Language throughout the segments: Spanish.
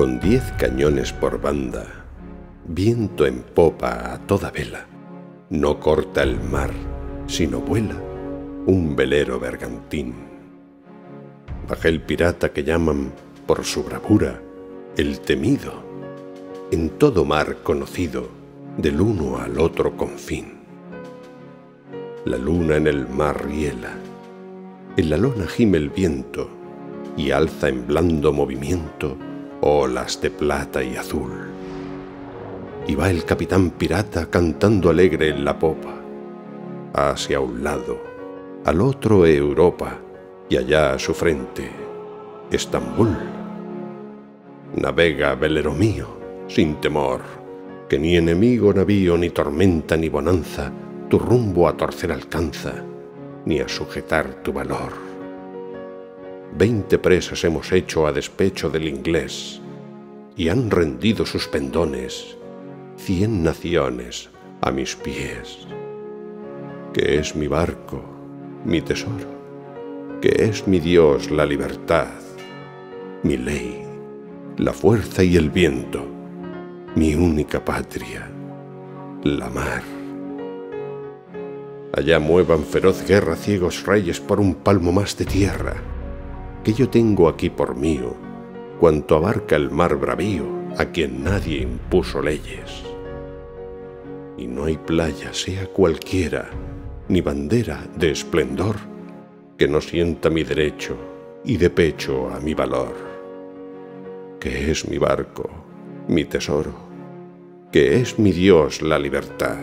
Con diez cañones por banda, viento en popa a toda vela, no corta el mar, sino vuela un velero bergantín. Baja el pirata que llaman, por su bravura, el temido, en todo mar conocido, del uno al otro confín. La luna en el mar riela, en la lona gime el viento y alza en blando movimiento olas de plata y azul. Y va el capitán pirata cantando alegre en la popa, hacia un lado, al otro Europa y allá a su frente, Estambul. Navega, velero mío, sin temor, que ni enemigo navío, ni tormenta, ni bonanza, tu rumbo a torcer alcanza, ni a sujetar tu valor. Veinte presas hemos hecho a despecho del inglés, y han rendido sus pendones cien naciones a mis pies. Que es mi barco, mi tesoro, que es mi Dios la libertad, mi ley, la fuerza y el viento, mi única patria, la mar. Allá muevan feroz guerra ciegos reyes por un palmo más de tierra, que yo tengo aquí por mío, cuanto abarca el mar bravío, a quien nadie impuso leyes. Y no hay playa, sea cualquiera, ni bandera de esplendor, que no sienta mi derecho y de pecho a mi valor. Que es mi barco, mi tesoro, que es mi Dios la libertad,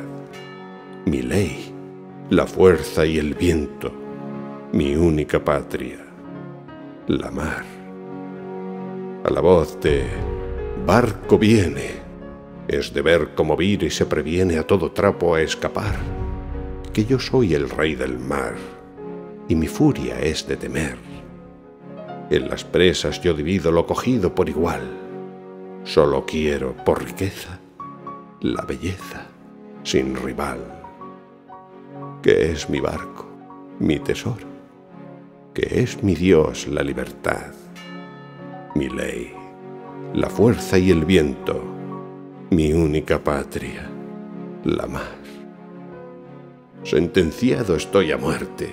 mi ley, la fuerza y el viento, mi única patria, la mar. A la voz de barco viene, es de ver cómo vira y se previene a todo trapo a escapar que yo soy el rey del mar, y mi furia es de temer. En las presas yo divido lo cogido por igual. Solo quiero, por riqueza, la belleza sin rival. Que es mi barco, mi tesoro, que es mi Dios la libertad, mi ley, la fuerza y el viento, mi única patria, la mar. Sentenciado estoy a muerte.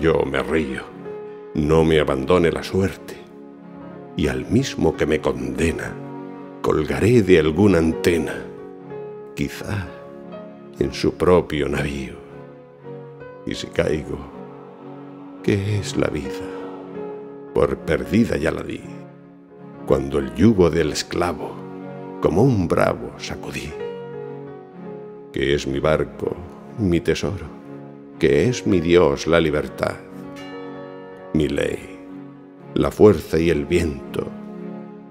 Yo me río. No me abandone la suerte. Y al mismo que me condena, colgaré de alguna antena, quizá en su propio navío. Y si caigo, ¿qué es la vida? Por perdida ya la di, cuando el yugo del esclavo, como un bravo, sacudí. ¿Qué es mi barco? mi tesoro, que es mi Dios la libertad, mi ley, la fuerza y el viento,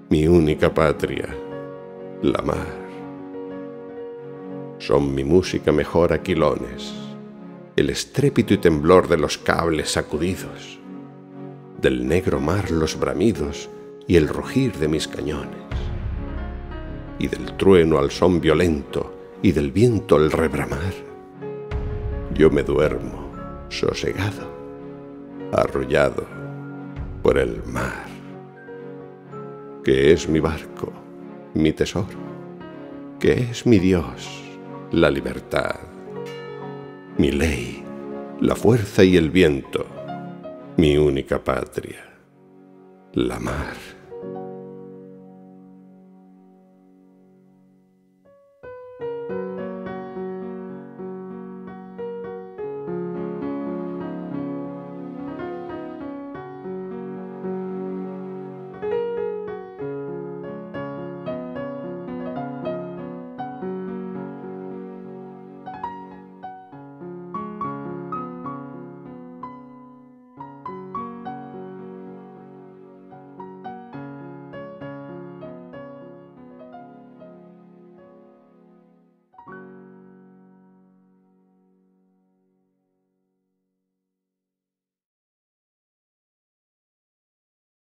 mi única patria, la mar. Son mi música mejor aquilones, el estrépito y temblor de los cables sacudidos, del negro mar los bramidos y el rugir de mis cañones, y del trueno al son violento y del viento el rebramar. Yo me duermo sosegado, arrollado por el mar, que es mi barco, mi tesoro, que es mi Dios, la libertad, mi ley, la fuerza y el viento, mi única patria, la mar.